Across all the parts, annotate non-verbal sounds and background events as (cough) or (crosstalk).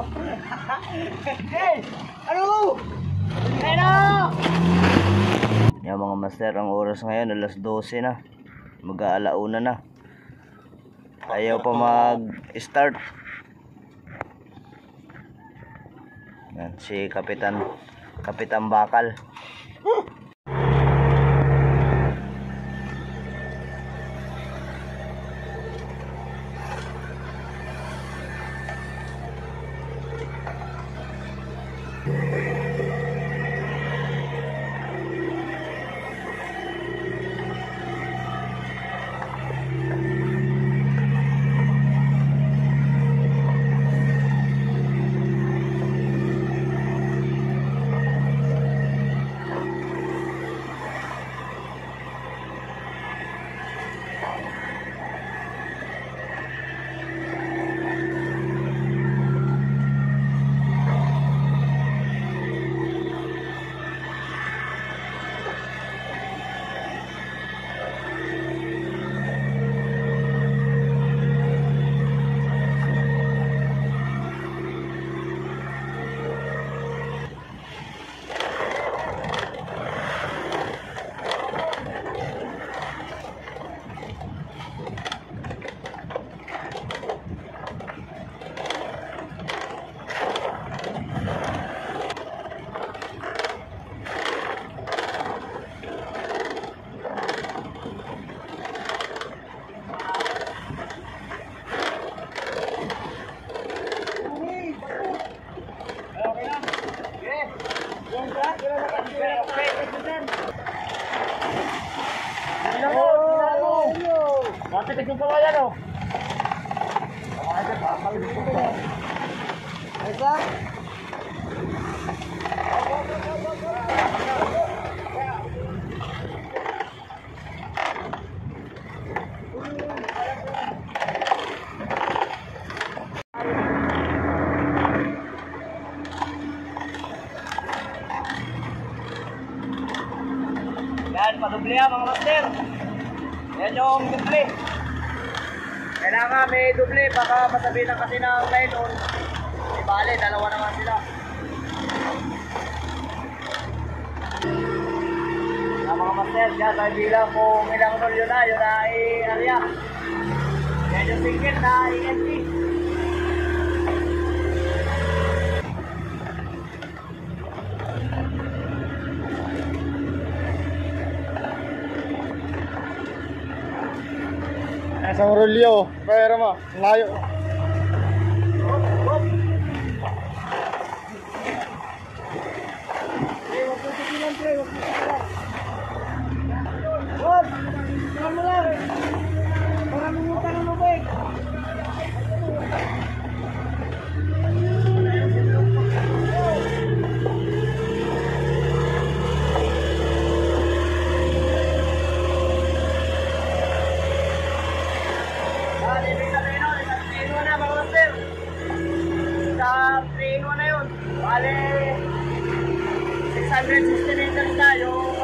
(laughs) Hey! Ano? Ano? Yan mga master, ang oras ngayon alas 12 na. Mag-aalauna na. Ayaw pa mag-start. Yan, si Kapitan Kapitan Bakal. Nanti kejumpa lagi dong. Ayo, Yan, padubli yan mga master. Yan yung dubli. Kailangan may dubli, baka masabihan kasi ng nylon. Di bale, dalawa naman sila. Yan mga master, yan tayo bilang kung ilang rol yun na, yun na i-area. Yan yung single na ENT. Isang rolyo. Pero mo, layo. Dahil resistance tayo,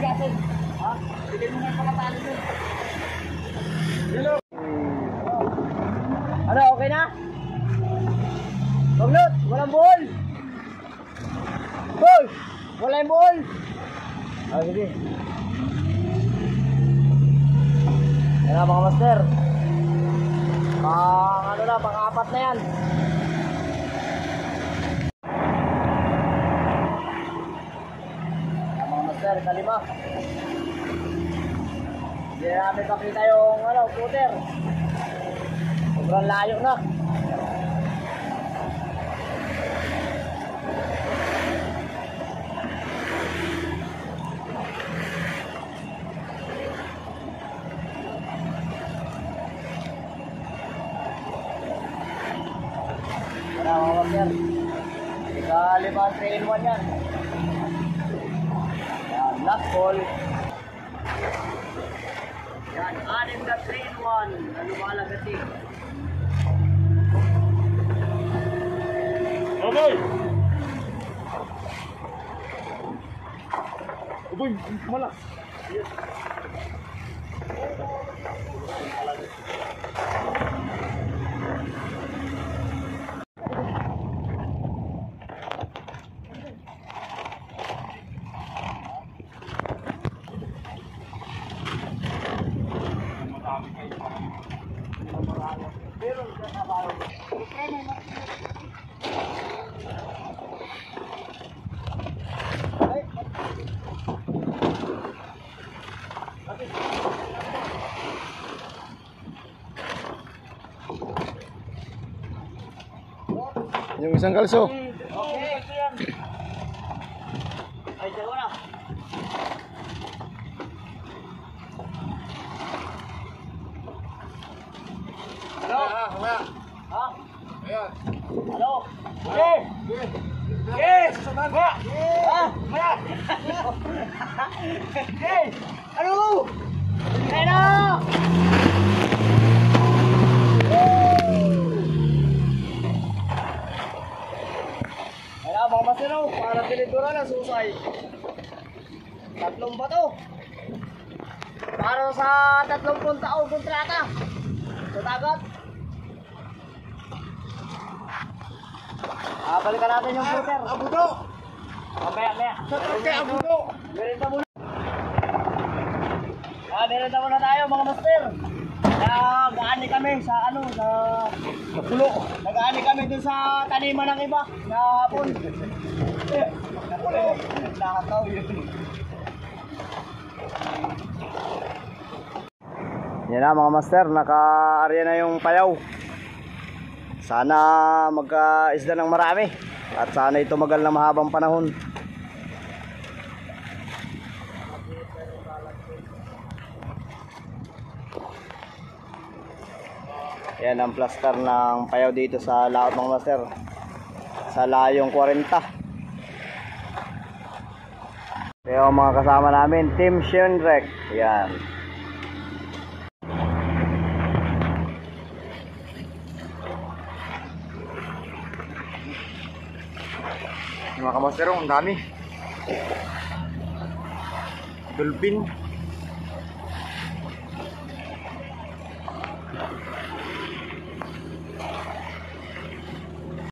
Gason. Ha? Sige mo nga pakatalo dun. Hello. Ano, okay na? Baglot, walang buhol. Hoy, wala yung. Ah, sige. Yan na mga master. Pang ano na, pang apat na yan. sir, kalima. Hindi na namin pakita yung ano, puter. Sobrang layo na. Wala mga kapir. Hindi ka lima 3 in 1 yan. Last call. Yan, anim na 3 in 1 na lumalagati. Aboy! Aboy, malak. Yung isang kalso. Okay. Ay, na. Para susay. Tatlong bato. Para sa tatlong punta o kontrata. Sa dagat. Ah, balikan natin yung footer. Abudo! Mamaya, maya. Sa kay abudo! Merenda muna. Ah, merenda muna tayo mga master. Nag-aani kami sa ano, sa Napulo! Nag-aani kami dun sa taniman ng iba na hapon. Nakataw yun. Yan na mga master, naka-arya na yung payaw. Sana magka-isda ng marami. At sana ito magal na mahabang panahon. Yan ang plaster ng payaw dito sa laot mga master. Sa layong 40. Kaya mga kasama namin, Team Shenrek. Yan. Mga kamasterong, ang dami. Dolphin.